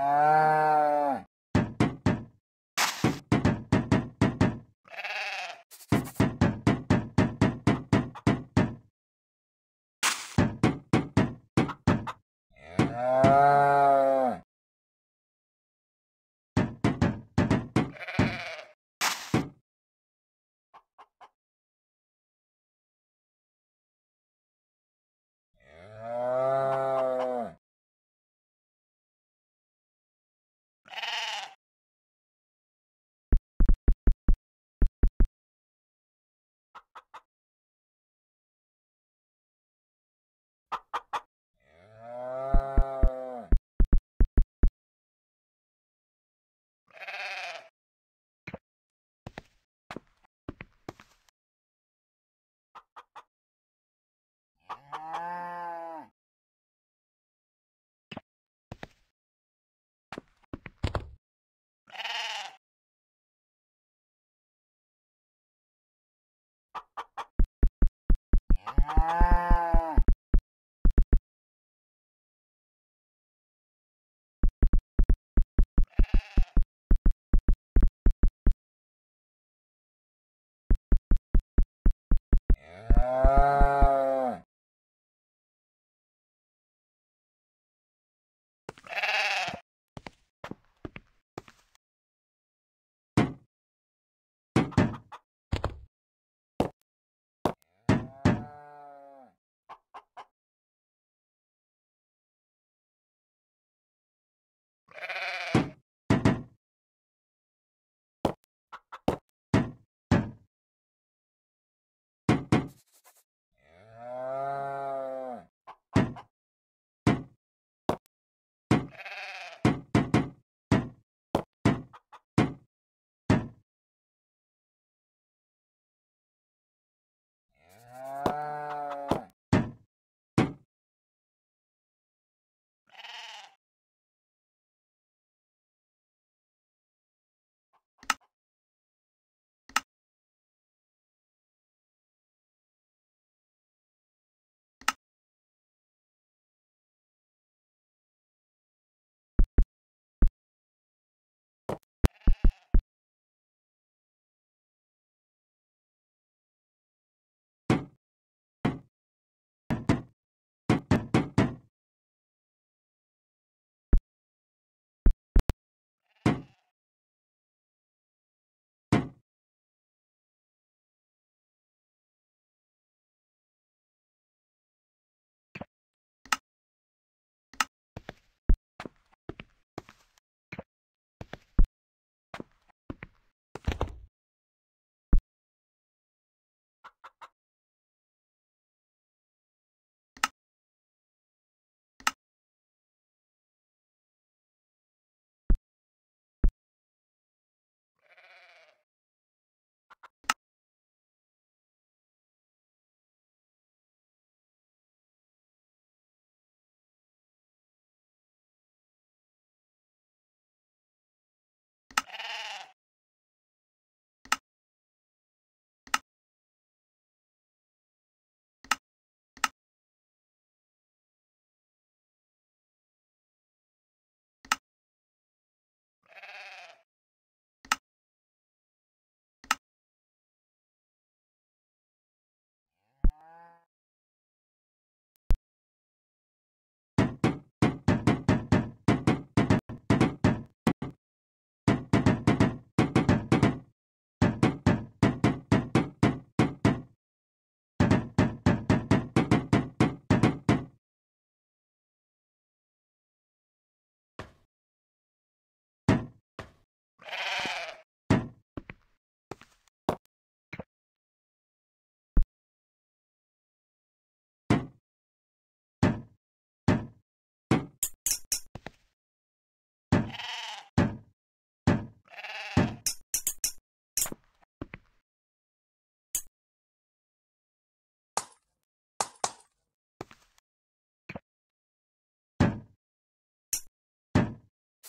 you you